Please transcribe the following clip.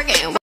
freaking.